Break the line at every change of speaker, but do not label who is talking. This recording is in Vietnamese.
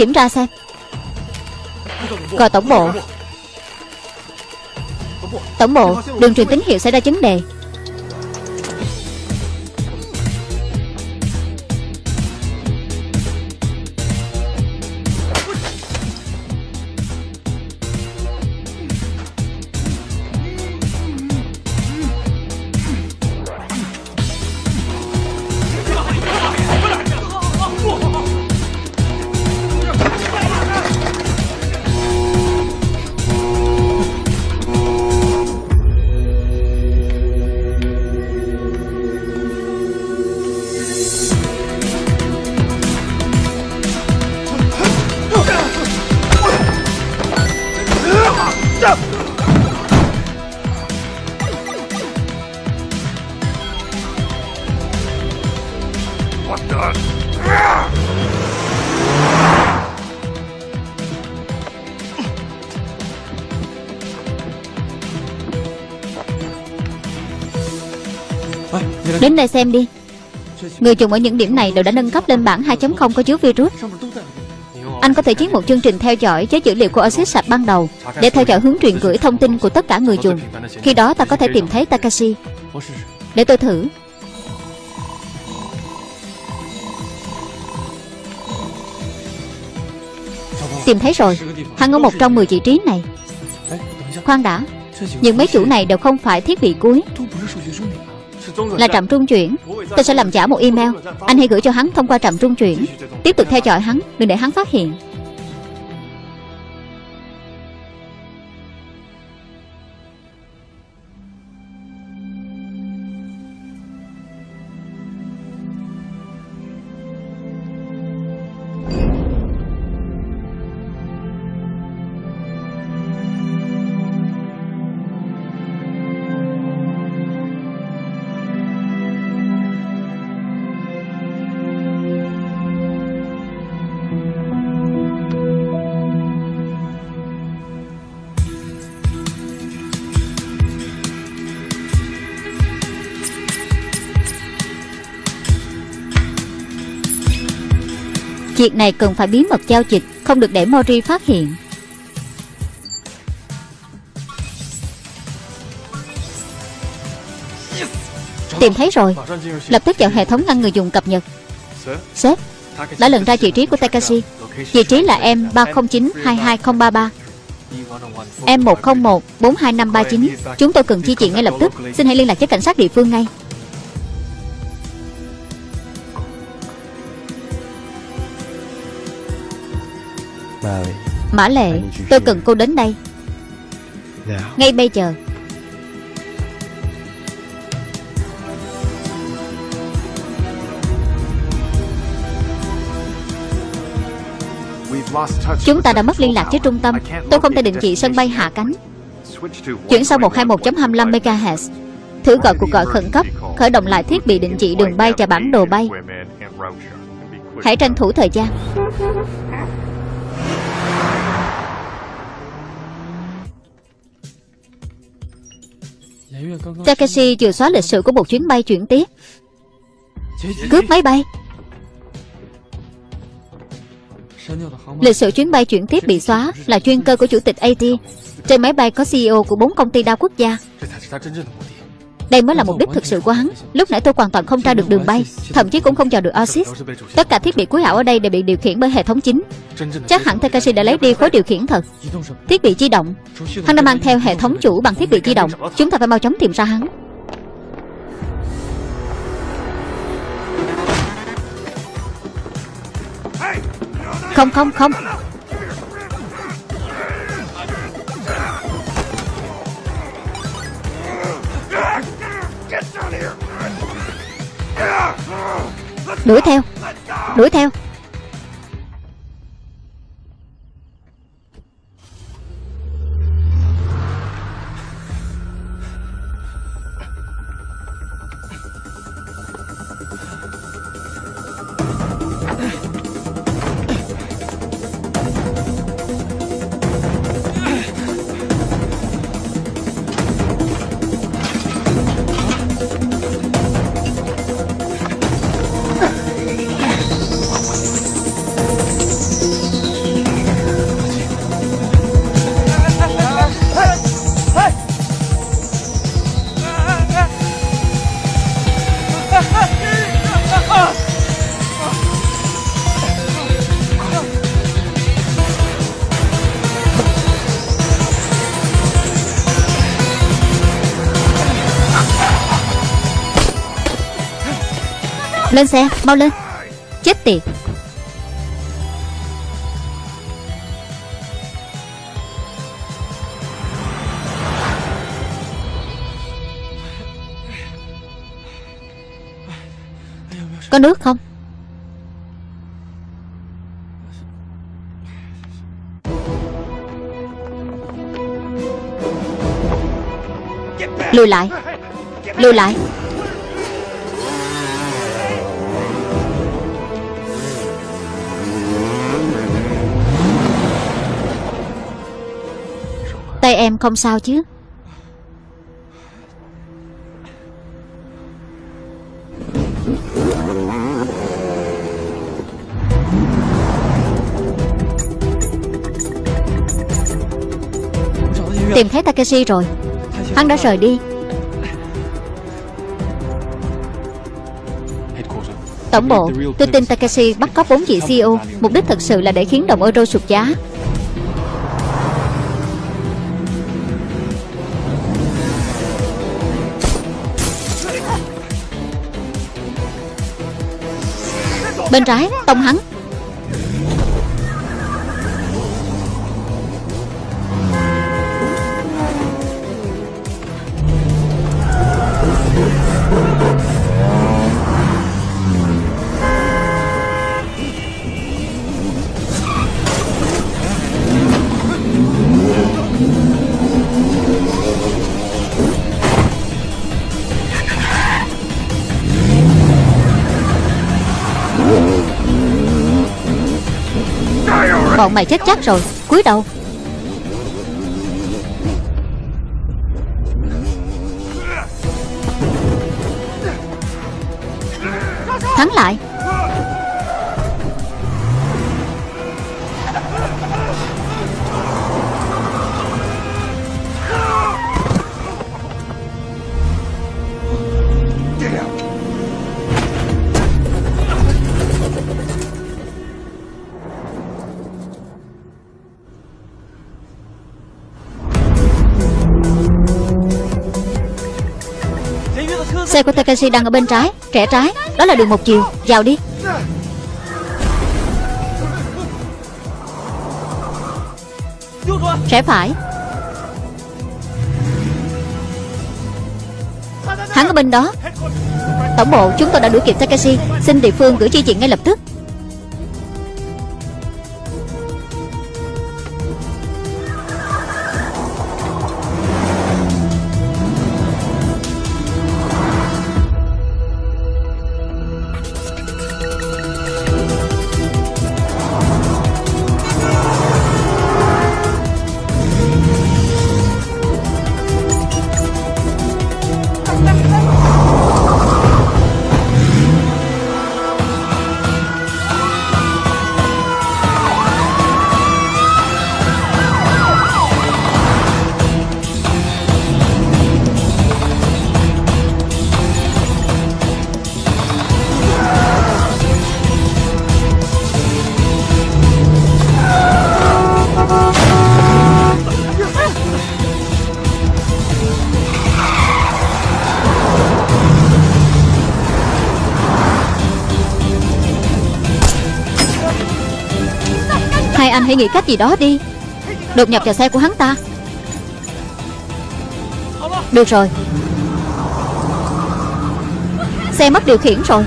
Kiểm tra xem. Gọi tổng bộ. Tổng bộ, Đường truyền tín hiệu xảy ra vấn đề. Đến đây xem đi. Người dùng ở những điểm này đều đã nâng cấp lên bản 2.0 có chứa virus. Anh có thể chiến một chương trình theo dõi với dữ liệu của Oasis sạch ban đầu, Để theo dõi hướng truyền gửi thông tin của tất cả người dùng. Khi đó ta có thể tìm thấy Takashi. Để tôi thử. Tìm thấy rồi. Hắn ở một trong 10 vị trí này. Khoan đã. Những mấy chủ này đều không phải thiết bị cuối. Là trạm trung chuyển. Tôi sẽ làm giả một email. Anh hãy gửi cho hắn thông qua trạm trung chuyển. Tiếp tục theo dõi hắn, Đừng để hắn phát hiện. Việc này cần phải bí mật giao dịch, Không được để Mori phát hiện. Tìm thấy rồi. Lập tức vào hệ thống ngăn người dùng cập nhật. Sếp, Đã lần ra vị trí của Takashi. Vị trí là M309-22033 M101-42539 Chúng tôi cần chi chuyện ngay lập tức. Xin hãy liên lạc với cảnh sát địa phương ngay. Mã Lệ Tôi cần cô đến đây. Ngay bây giờ. Chúng ta đã mất liên lạc với trung tâm. Tôi không thể định vị sân bay hạ cánh. Chuyển sang 121.25 MHz Thử gọi cuộc gọi khẩn cấp Khởi động lại thiết bị định vị đường bay và bản đồ bay. Hãy tranh thủ thời gian Takashi vừa xóa lịch sử của một chuyến bay chuyển tiếp. Cướp máy bay. Lịch sử chuyến bay chuyển tiếp bị xóa Là chuyên cơ của chủ tịch AT Trên máy bay có CEO của bốn công ty đa quốc gia. Đây mới là mục đích thực sự của hắn. Lúc nãy tôi hoàn toàn không tra được đường bay Thậm chí cũng không dò được Oasis. Tất cả thiết bị cuối ảo ở đây đều bị điều khiển bởi hệ thống chính. Chắc hẳn Takashi đã lấy đi khối điều khiển thật. Thiết bị di động. Hắn đã mang theo hệ thống chủ bằng thiết bị di động. Chúng ta phải mau chóng tìm ra hắn. Không không không Đuổi theo. Đuổi theo. Lên xe mau lên. Chết tiệt. Có nước không? Lùi lại. Lùi lại. Tay em không sao chứ? Tìm thấy Takeshi rồi. Hắn đã rời đi. Tổng bộ, Tôi tin Takeshi bắt cóc bốn vị CEO Mục đích thật sự là để khiến đồng euro sụt giá. Bên trái Tông hắn. Bọn mày chết chắc rồi. Cúi đầu. Thắng lại. Xe của Takashi đang ở bên trái Rẽ trái. Đó là đường một chiều. Vào đi. Rẽ phải. Hắn ở bên đó. Tổng bộ, chúng tôi đã đuổi kịp Takashi. Xin địa phương gửi chi viện ngay lập tức. Hai anh hãy nghĩ cách gì đó đi. Đột nhập vào xe của hắn ta. Được rồi. Xe mất điều khiển rồi.